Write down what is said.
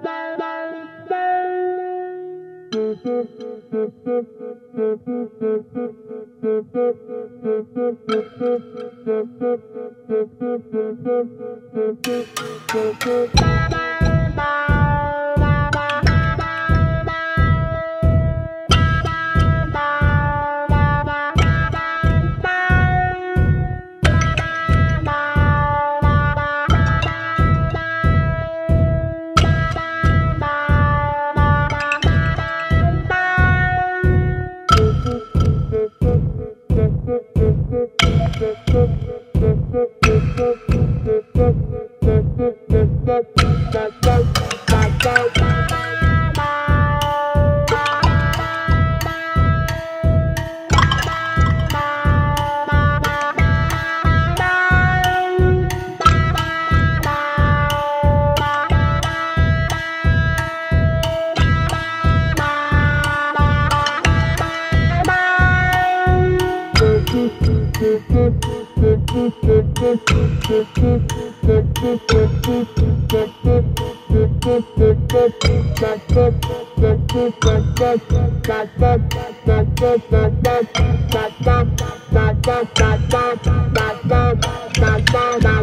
Bye. Thank you. da da da da